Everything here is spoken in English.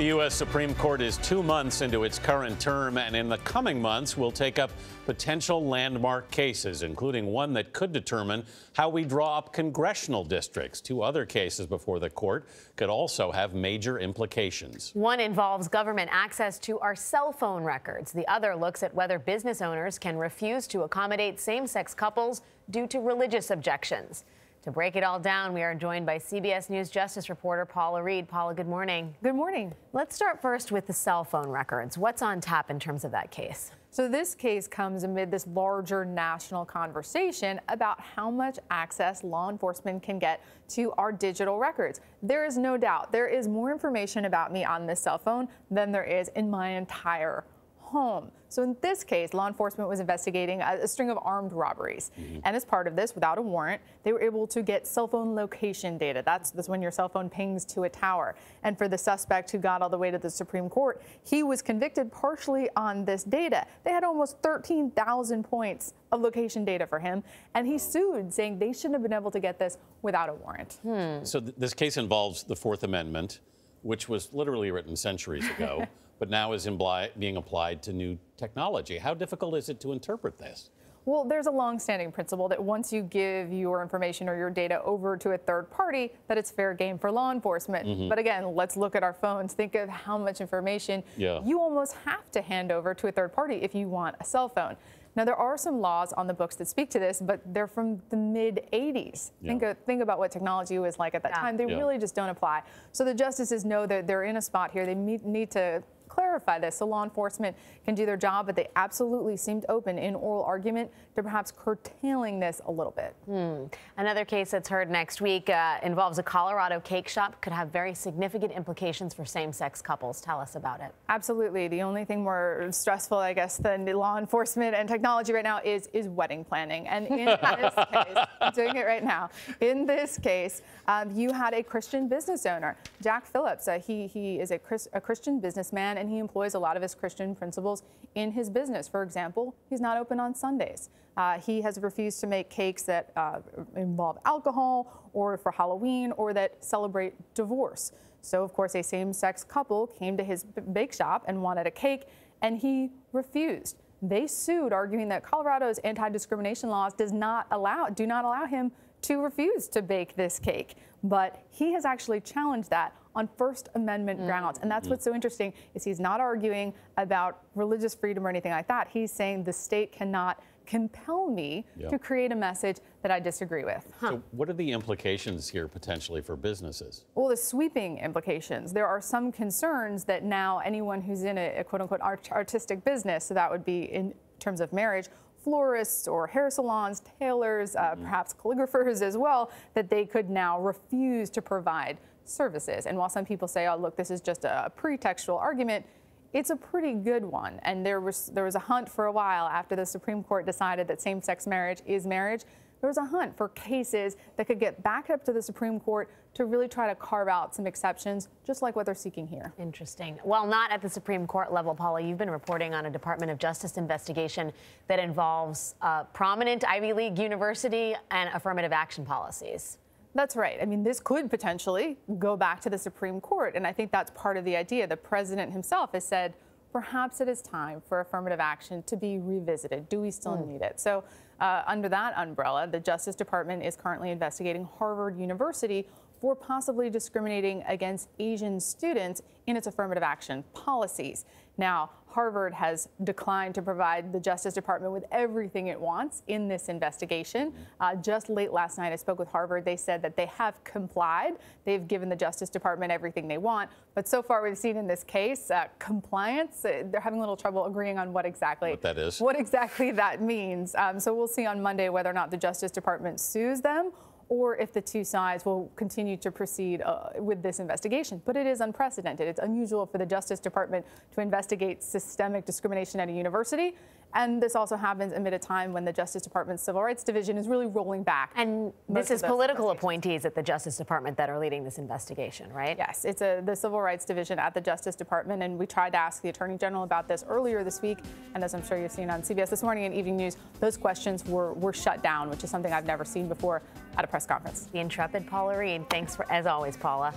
The U.S. Supreme Court is two months into its current term, and in the coming months will take up potential landmark cases, including one that could determine how we draw up congressional districts. Two other cases before the court could also have major implications. One involves government access to our cell phone records. The other looks at whether business owners can refuse to accommodate same sex couples due to religious objections. To break it all down, we are joined by CBS News Justice reporter Paula Reid. Paula, good morning. Good morning. Let's start first with the cell phone records. What's on tap in terms of that case? So, this case comes amid this larger national conversation about how much access law enforcement can get to our digital records. There is no doubt there is more information about me on this cell phone than there is in my entire home. So in this case, law enforcement was investigating a, a string of armed robberies. Mm -hmm. And as part of this, without a warrant, they were able to get cell phone location data. That's, that's when your cell phone pings to a tower. And for the suspect who got all the way to the Supreme Court, he was convicted partially on this data. They had almost 13,000 points of location data for him. And he sued, saying they shouldn't have been able to get this without a warrant. Hmm. So th this case involves the Fourth Amendment, which was literally written centuries ago. but now is being applied to new technology. How difficult is it to interpret this? Well, there's a long-standing principle that once you give your information or your data over to a third party, that it's fair game for law enforcement. Mm -hmm. But again, let's look at our phones. Think of how much information yeah. you almost have to hand over to a third party if you want a cell phone. Now, there are some laws on the books that speak to this, but they're from the mid 80s. Yeah. Think, of, think about what technology was like at that yeah. time. They really just don't apply. So the justices know that they're in a spot here. They need to clarify this so law enforcement can do their job, but they absolutely seemed open in oral argument to perhaps curtailing this a little bit. Hmm. Another case that's heard next week uh, involves a Colorado cake shop, could have very significant implications for same-sex couples. Tell us about it. Absolutely. The only thing more stressful, I guess, than law enforcement and technology right now is, is wedding planning. And in this case, I'm doing it right now. In this case, um, you had a Christian business owner, Jack Phillips. Uh, he, he is a, Chris, a Christian businessman and he employs a lot of his Christian principles in his business. For example, he's not open on Sundays. Uh, he has refused to make cakes that uh, involve alcohol or for Halloween or that celebrate divorce. So, of course, a same sex couple came to his bake shop and wanted a cake, and he refused. They sued, arguing that Colorado's anti-discrimination laws does not allow, do not allow him to refuse to bake this cake. But he has actually challenged that on First Amendment mm. grounds. And that's mm. what's so interesting is he's not arguing about religious freedom or anything like that. He's saying the state cannot compel me yep. to create a message that I disagree with. Huh. So what are the implications here potentially for businesses? Well, the sweeping implications. There are some concerns that now anyone who's in a, a quote unquote art artistic business, so that would be in terms of marriage, florists or hair salons, tailors, uh, mm-hmm. perhaps calligraphers as well, that they could now refuse to provide services. And while some people say, oh, look, this is just a pretextual argument, it's a pretty good one. And there was, there was a hunt for a while after the Supreme Court decided that same-sex marriage is marriage there was a hunt for cases that could get back up to the Supreme Court to really try to carve out some exceptions, just like what they're seeking here. Interesting. Well, not at the Supreme Court level, Paula. You've been reporting on a Department of Justice investigation that involves uh, prominent Ivy League university and affirmative action policies. That's right. I mean, this could potentially go back to the Supreme Court, and I think that's part of the idea. The president himself has said, perhaps it is time for affirmative action to be revisited. Do we still mm. need it? So uh, under that umbrella, the Justice Department is currently investigating Harvard University for possibly discriminating against Asian students in its affirmative action policies. Now, Harvard has declined to provide the Justice Department with everything it wants in this investigation. Uh, just late last night, I spoke with Harvard. They said that they have complied. They've given the Justice Department everything they want. But so far, we've seen in this case uh, compliance. Uh, they're having a little trouble agreeing on what exactly what that is. What exactly that means. Um, so we'll see on Monday whether or not the Justice Department sues them or if the two sides will continue to proceed uh, with this investigation. But it is unprecedented. It's unusual for the Justice Department to investigate systemic discrimination at a university. And this also happens amid a time when the Justice Department's Civil Rights Division is really rolling back. And this is political appointees at the Justice Department that are leading this investigation, right? Yes, it's a, the Civil Rights Division at the Justice Department. And we tried to ask the Attorney General about this earlier this week. And as I'm sure you've seen on CBS this morning and Evening News, those questions were, were shut down, which is something I've never seen before at a press conference. The intrepid Paula Reid. Thanks for, as always, Paula.